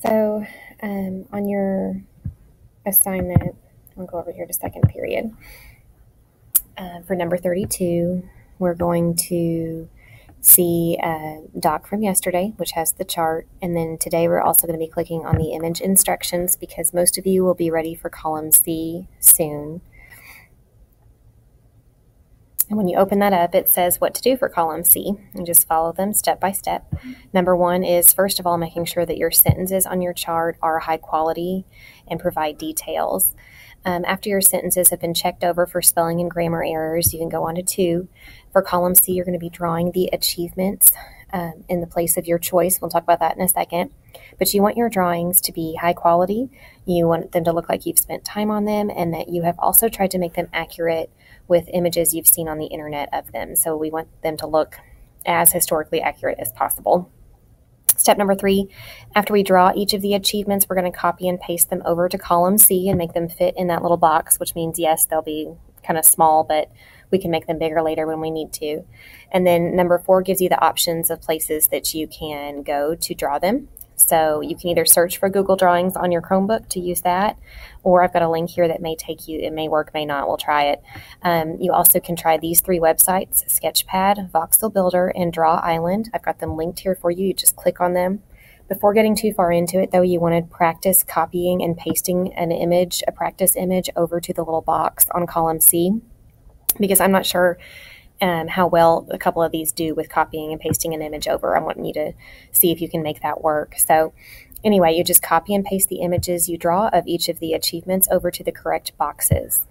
So um, on your assignment, I'll go over here to second period. Uh, for number 32, we're going to see a doc from yesterday, which has the chart. And then today we're also going to be clicking on the image instructions because most of you will be ready for column C soon. And when you open that up, it says what to do for column C and just follow them step by step. Number one is first of all, making sure that your sentences on your chart are high quality and provide details. Um, after your sentences have been checked over for spelling and grammar errors, you can go on to two. For column C, you're going to be drawing the achievements um, in the place of your choice. We'll talk about that in a second. But you want your drawings to be high quality. You want them to look like you've spent time on them and that you have also tried to make them accurate with images you've seen on the internet of them. So we want them to look as historically accurate as possible. Step number three, after we draw each of the achievements, we're going to copy and paste them over to column C and make them fit in that little box, which means, yes, they'll be kind of small, but we can make them bigger later when we need to. And then number four gives you the options of places that you can go to draw them. So you can either search for Google Drawings on your Chromebook to use that, or I've got a link here that may take you, it may work, may not, we'll try it. Um, you also can try these three websites Sketchpad, Voxel Builder, and Draw Island. I've got them linked here for you. You just click on them. Before getting too far into it, though, you want to practice copying and pasting an image, a practice image, over to the little box on column C because I'm not sure um, how well a couple of these do with copying and pasting an image over. I'm wanting you to see if you can make that work. So anyway, you just copy and paste the images you draw of each of the achievements over to the correct boxes.